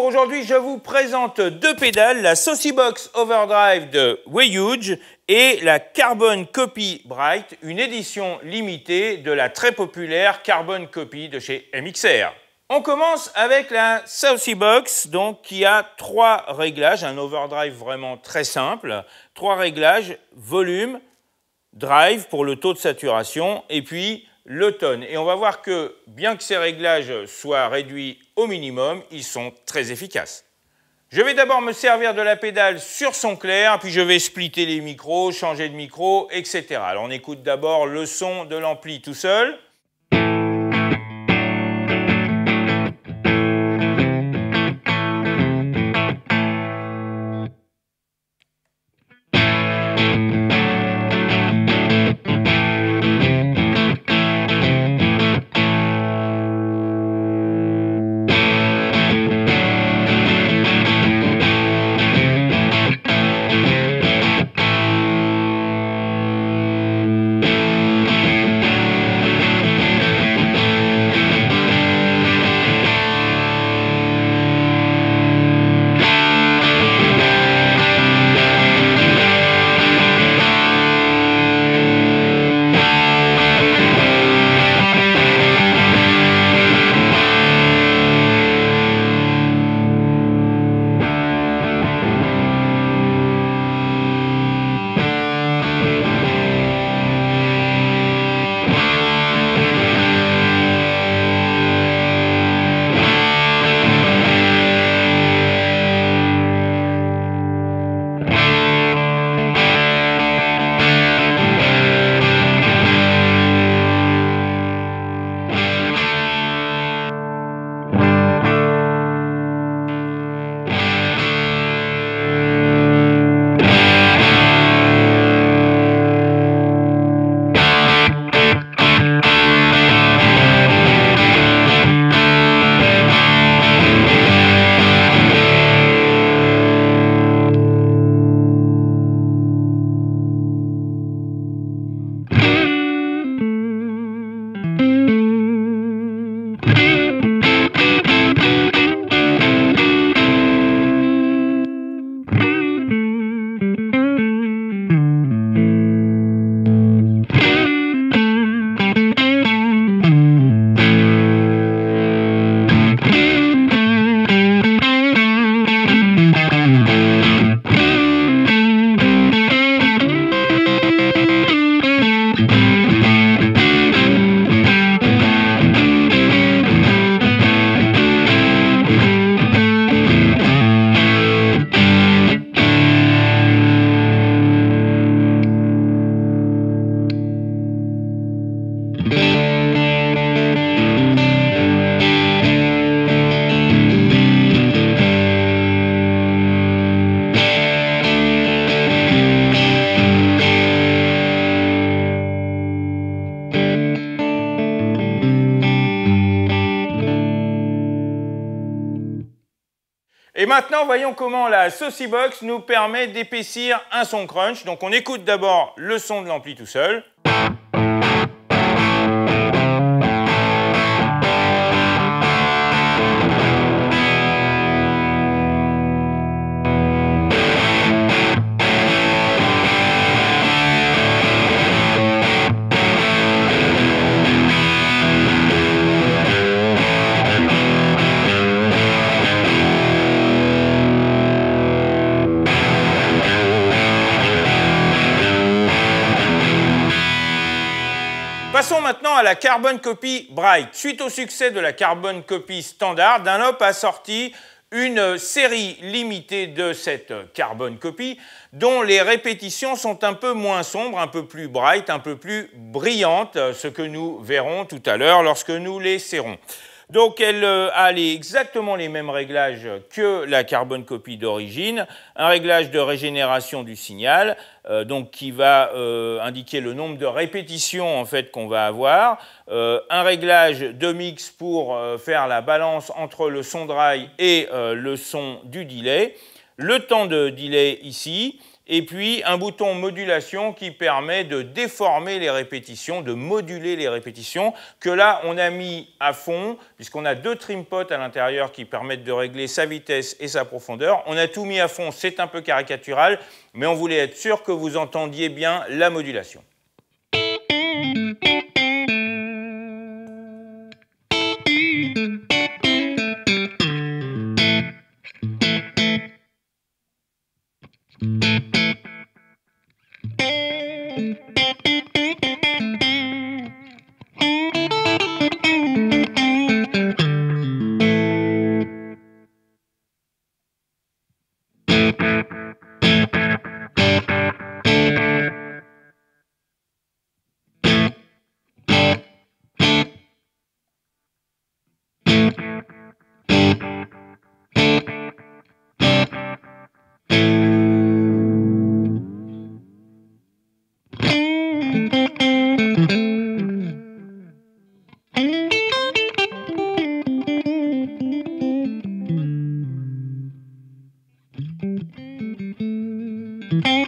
Aujourd'hui je vous présente deux pédales, la Box Overdrive de Wayuge et la Carbon Copy Bright, une édition limitée de la très populaire Carbon Copy de chez MXR. On commence avec la Box, donc qui a trois réglages, un overdrive vraiment très simple, trois réglages, volume, drive pour le taux de saturation, et puis l'automne. Et on va voir que, bien que ces réglages soient réduits au minimum, ils sont très efficaces. Je vais d'abord me servir de la pédale sur son clair, puis je vais splitter les micros, changer de micro, etc. Alors on écoute d'abord le son de l'ampli tout seul. Et maintenant, voyons comment la Box nous permet d'épaissir un son crunch. Donc on écoute d'abord le son de l'ampli tout seul. Passons maintenant à la Carbon Copy Bright. Suite au succès de la Carbon Copy standard, Dunlop a sorti une série limitée de cette Carbon Copy dont les répétitions sont un peu moins sombres, un peu plus bright, un peu plus brillantes, ce que nous verrons tout à l'heure lorsque nous les serrons. Donc elle euh, a exactement les mêmes réglages que la carbone copie d'origine, un réglage de régénération du signal, euh, donc qui va euh, indiquer le nombre de répétitions en fait qu'on va avoir, un réglage de mix pour faire la balance entre le son dry et le son du delay, le temps de delay ici, et puis un bouton modulation qui permet de déformer les répétitions, de moduler les répétitions, que là on a mis à fond, puisqu'on a deux trim pots à l'intérieur qui permettent de régler sa vitesse et sa profondeur. On a tout mis à fond, c'est un peu caricatural, mais on voulait être sûr que vous entendiez bien la modulation. Mm-hmm.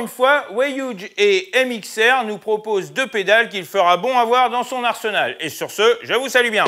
Une fois, Wayhuge et MXR nous proposent deux pédales qu'il fera bon avoir dans son arsenal. Et sur ce, je vous salue bien.